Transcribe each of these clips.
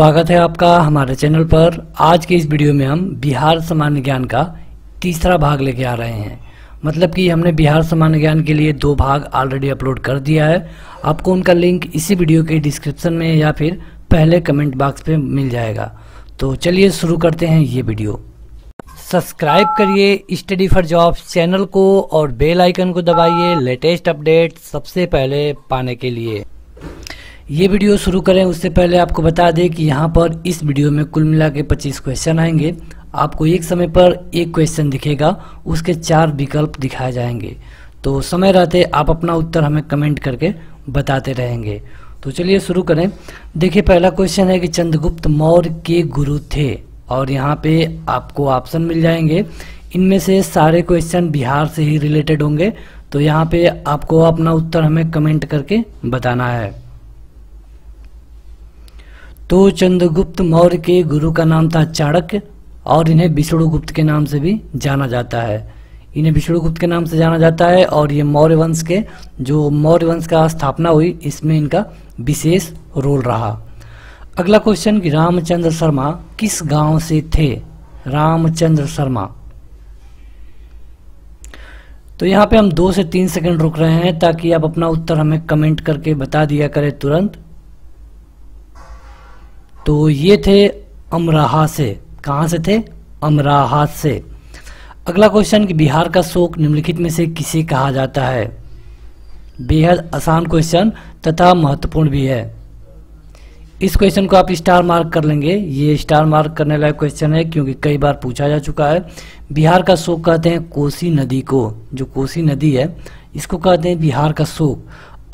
स्वागत है आपका हमारे चैनल पर। आज के इस वीडियो में हम बिहार सामान्य ज्ञान का तीसरा भाग लेके आ रहे हैं। मतलब कि हमने बिहार सामान्य ज्ञान के लिए दो भाग ऑलरेडी अपलोड कर दिया है। आपको उनका लिंक इसी वीडियो के डिस्क्रिप्शन में या फिर पहले कमेंट बॉक्स पे मिल जाएगा। तो चलिए शुरू करते हैं ये वीडियो। सब्सक्राइब करिए स्टडी फॉर जॉब चैनल को और बेल आइकन को दबाइए लेटेस्ट अपडेट सबसे पहले पाने के लिए। ये वीडियो शुरू करें, उससे पहले आपको बता दें कि यहाँ पर इस वीडियो में कुल मिला के पच्चीस क्वेश्चन आएँगे। आपको एक समय पर एक क्वेश्चन दिखेगा, उसके चार विकल्प दिखाए जाएँगे। तो समय रहते आप अपना उत्तर हमें कमेंट करके बताते रहेंगे। तो चलिए शुरू करें। देखिए, पहला क्वेश्चन है कि चंद्रगुप्त मौर्य के गुरु थे और यहाँ पे आपको ऑप्शन मिल जाएँगे। इनमें से सारे क्वेश्चन बिहार से ही रिलेटेड होंगे। तो यहाँ पे आपको अपना उत्तर हमें कमेंट करके बताना है। तो चंद्रगुप्त मौर्य के गुरु का नाम था चाणक्य, और इन्हें विष्णुगुप्त के नाम से भी जाना जाता है। इन्हें विष्णुगुप्त के नाम से जाना जाता है, और ये मौर्य वंश के, जो मौर्य वंश का स्थापना हुई, इसमें इनका विशेष रोल रहा। अगला क्वेश्चन कि रामचंद्र शर्मा किस गाँव से थे? रामचंद्र शर्मा। तो यहाँ पे हम दो से तीन सेकंड रुक रहे हैं, ताकि आप अपना उत्तर हमें कमेंट करके बता दिया करें तुरंत। तो ये थे अमराहा से। कहाँ से थे? अमराहा से। अगला क्वेश्चन कि बिहार का शोक निम्नलिखित में से किसे कहा जाता है? बेहद आसान क्वेश्चन तथा महत्वपूर्ण भी है। इस क्वेश्चन को आप स्टार मार्क कर लेंगे। ये स्टार मार्क करने लायक क्वेश्चन है क्योंकि कई बार पूछा जा चुका है। बिहार का शोक कहते हैं कोसी नदी को, जो कोसी नदी है। इसको कहते हैं बिहार का शोक।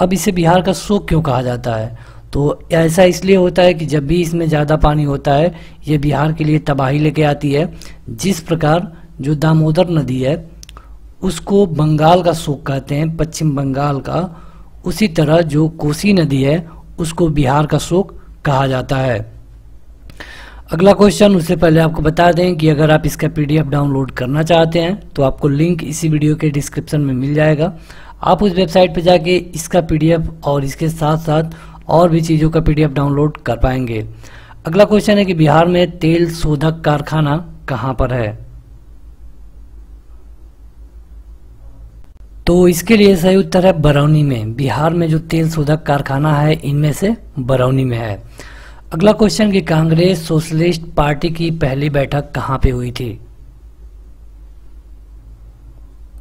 अब इसे बिहार का शोक क्यों कहा जाता है? तो ऐसा इसलिए होता है कि जब भी इसमें ज़्यादा पानी होता है, ये बिहार के लिए तबाही लेके आती है। जिस प्रकार जो दामोदर नदी है, उसको बंगाल का शोक कहते हैं, पश्चिम बंगाल का, उसी तरह जो कोसी नदी है, उसको बिहार का शोक कहा जाता है। अगला क्वेश्चन उससे पहले आपको बता दें कि अगर आप इसका पीडीएफ डाउनलोड करना चाहते हैं तो आपको लिंक इसी वीडियो के डिस्क्रिप्शन में मिल जाएगा। आप उस वेबसाइट पर जाके इसका पीडीएफ और इसके साथ साथ और भी चीज़ों का पीडीएफ डाउनलोड कर पाएँगे। अगला क्वेश्चन है कि बिहार में तेल शोधक कारखाना कहाँ पर है? तो इसके लिए सही उत्तर है बरौनी में। बिहार में जो तेल शोधक कारखाना है, इनमें से बरौनी में है। अगला क्वेश्चन कि कांग्रेस सोशलिस्ट पार्टी की पहली बैठक कहाँ पे हुई थी?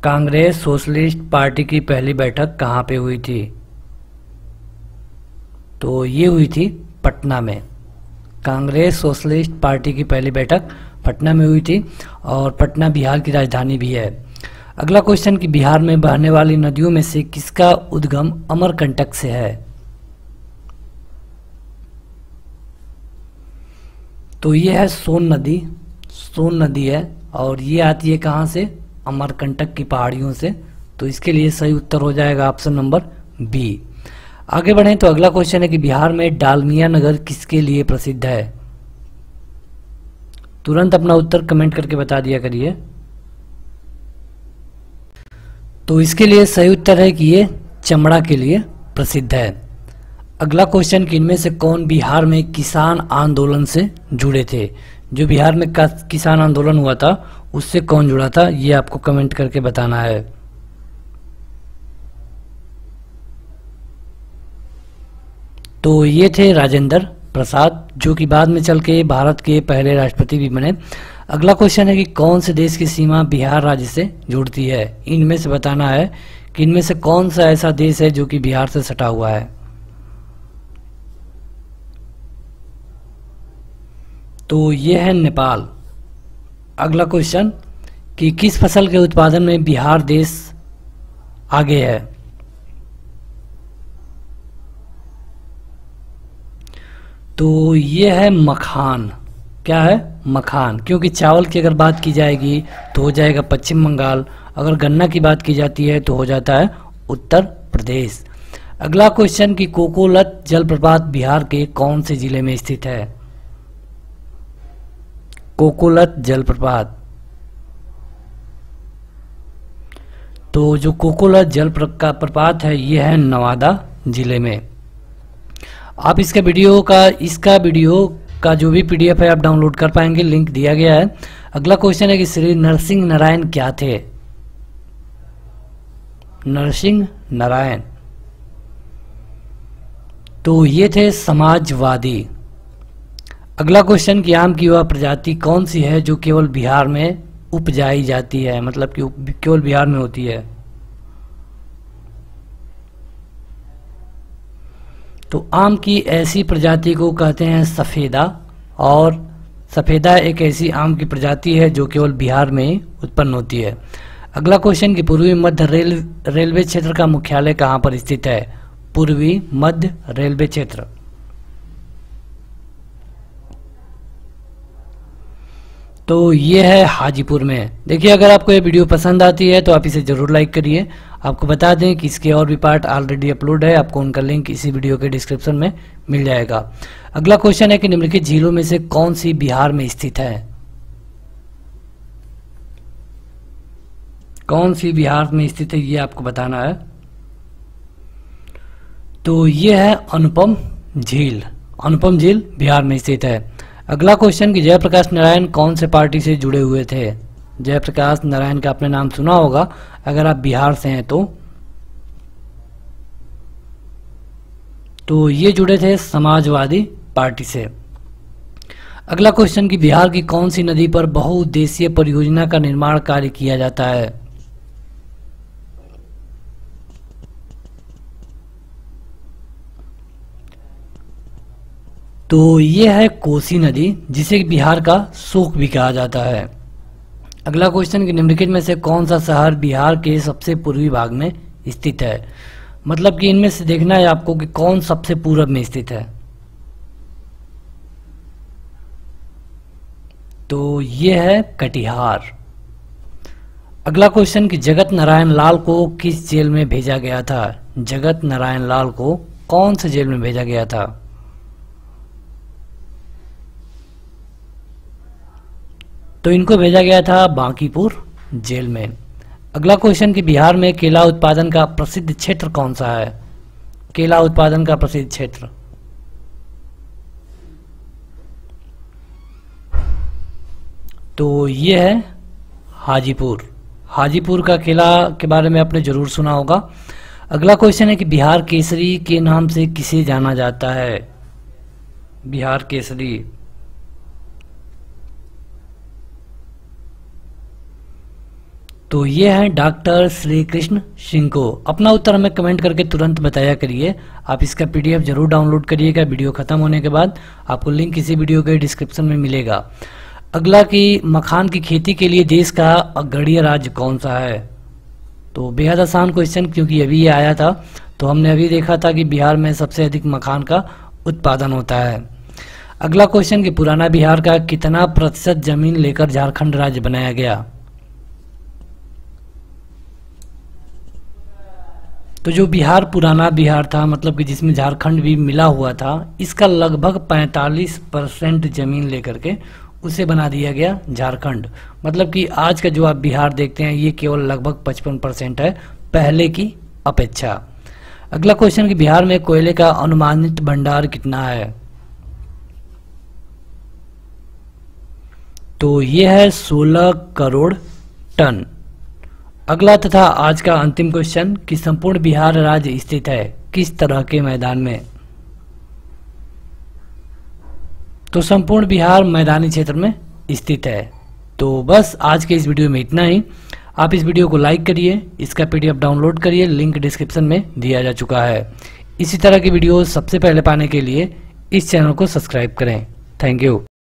कांग्रेस सोशलिस्ट पार्टी की पहली बैठक कहाँ पे हुई थी? तो ये हुई थी पटना में। कांग्रेस सोशलिस्ट पार्टी की पहली बैठक पटना में हुई थी और पटना बिहार की राजधानी भी है। अगला क्वेश्चन कि बिहार में बहने वाली नदियों में से किसका उद्गम अमरकंटक से है? तो ये है सोन नदी। सोन नदी है और ये आती है कहाँ से? अमरकंटक की पहाड़ियों से। तो इसके लिए सही उत्तर हो जाएगा ऑप्शन नंबर बी। आगे बढ़ें तो अगला क्वेश्चन है कि बिहार में डालमिया नगर किसके लिए प्रसिद्ध है? तुरंत अपना उत्तर कमेंट करके बता दिया करिए। तो इसके लिए सही उत्तर है कि ये चमड़ा के लिए प्रसिद्ध है। अगला क्वेश्चन कि इनमें से कौन बिहार में किसान आंदोलन से जुड़े थे? जो बिहार में किसान आंदोलन हुआ था, उससे कौन जुड़ा था, ये आपको कमेंट करके बताना है। तो ये थे राजेंद्र प्रसाद, जो कि बाद में चल के भारत के पहले राष्ट्रपति भी बने। अगला क्वेश्चन है कि कौन से देश की सीमा बिहार राज्य से जुड़ती है? इनमें से बताना है कि इनमें से कौन सा ऐसा देश है जो कि बिहार से सटा हुआ है? तो ये है नेपाल। अगला क्वेश्चन कि किस फ़सल के उत्पादन में बिहार देश आगे है? तो ये है मखान। क्या है? मखान। क्योंकि चावल की अगर बात की जाएगी तो हो जाएगा पश्चिम बंगाल। अगर गन्ना की बात की जाती है तो हो जाता है उत्तर प्रदेश। अगला क्वेश्चन कि कोकोलत जलप्रपात बिहार के कौन से ज़िले में स्थित है? कोकोलत जलप्रपात। तो जो कोकोलत जल प्रपात है यह है नवादा ज़िले में। आप इसका वीडियो का, इसका वीडियो का जो भी पीडीएफ है आप डाउनलोड कर पाएँगे, लिंक दिया गया है। अगला क्वेश्चन है कि श्री नरसिंह नारायण क्या थे? नरसिंह नारायण। तो ये थे समाजवादी। अगला क्वेश्चन कि आम की वह प्रजाति कौन सी है जो केवल बिहार में उपजाई जाती है? मतलब कि केवल बिहार में होती है। तो आम की ऐसी प्रजाति को कहते हैं सफ़ेदा, और सफ़ेदा एक ऐसी आम की प्रजाति है जो केवल बिहार में उत्पन्न होती है। अगला क्वेश्चन कि पूर्वी मध्य रेल, रेलवे क्षेत्र का मुख्यालय कहाँ पर स्थित है? पूर्वी मध्य रेलवे क्षेत्र। तो ये है हाजीपुर में। देखिए, अगर आपको ये वीडियो पसंद आती है तो आप इसे ज़रूर लाइक करिए। आपको बता दें कि इसके और भी पार्ट ऑलरेडी अपलोड है, आपको उनका लिंक इसी वीडियो के डिस्क्रिप्शन में मिल जाएगा। अगला क्वेश्चन है कि निम्नलिखित झीलों में से कौन सी बिहार में स्थित है? कौन सी बिहार में स्थित है, ये आपको बताना है। तो ये है अनुपम झील। अनुपम झील बिहार में स्थित है। अगला क्वेश्चन कि जयप्रकाश नारायण कौन से पार्टी से जुड़े हुए थे? जयप्रकाश नारायण का आपने नाम सुना होगा। अगर आप बिहार से हैं तो। तो ये जुड़े थे समाजवादी पार्टी से। अगला क्वेश्चन कि बिहार की कौन सी नदी पर बहुउद्देशीय परियोजना का निर्माण कार्य किया जाता है? तो ये है कोसी नदी, जिसे बिहार का शोक भी कहा जाता है। अगला क्वेश्चन कि निम्नलिखित में से कौन सा शहर बिहार के सबसे पूर्वी भाग में स्थित है? मतलब कि इनमें से देखना है आपको कि कौन सबसे पूर्व में स्थित है। तो ये है कटिहार। अगला क्वेश्चन कि जगत नारायण लाल को किस जेल में भेजा गया था? जगत नारायण लाल को कौन से जेल में भेजा गया था? तो इनको भेजा गया था बांकीपुर जेल में। अगला क्वेश्चन कि बिहार में केला उत्पादन का प्रसिद्ध क्षेत्र कौन सा है? केला उत्पादन का प्रसिद्ध क्षेत्र। तो ये है हाजीपुर। हाजीपुर का केला के बारे में आपने ज़रूर सुना होगा। अगला क्वेश्चन है कि बिहार केसरी के नाम से किसे जाना जाता है? बिहार केसरी। तो ये है डॉक्टर श्री कृष्ण सिंह को अपना उत्तर हमें कमेंट करके तुरंत बताया करिए। आप इसका पीडीएफ ज़रूर डाउनलोड करिएगा। वीडियो खत्म होने के बाद आपको लिंक इसी वीडियो के डिस्क्रिप्शन में मिलेगा। अगला कि मखान की खेती के लिए देश का अग्रणीय राज्य कौन सा है? तो बेहद आसान क्वेश्चन क्योंकि अभी ये आया था तो हमने अभी देखा था कि बिहार में सबसे अधिक मखान का उत्पादन होता है। अगला क्वेश्चन कि पुराना बिहार का कितना प्रतिशत ज़मीन लेकर झारखंड राज्य बनाया गया? तो जो बिहार, पुराना बिहार था मतलब कि जिसमें झारखंड भी मिला हुआ था, इसका लगभग 45 परसेंट ज़मीन लेकर के उसे बना दिया गया झारखंड। मतलब कि आज का जो आप बिहार देखते हैं, ये केवल लगभग 55 परसेंट है, पहले की अपेक्षा। अगला क्वेश्चन कि बिहार में कोयले का अनुमानित भंडार कितना है? तो ये है 16 करोड़ टन। अगला तथा आज का अंतिम क्वेश्चन कि संपूर्ण बिहार राज्य स्थित है, किस तरह के मैदान में? तो संपूर्ण बिहार मैदानी क्षेत्र में स्थित है। तो बस आज के इस वीडियो में इतना ही। आप इस वीडियो को लाइक करिए, इसका पीडीएफ डाउनलोड करिए लिंक डिस्क्रिप्शन में दिया जा चुका है। इसी तरह की वीडियो सबसे पहले पाने के लिए इस चैनल को सब्सक्राइब करें। Thank you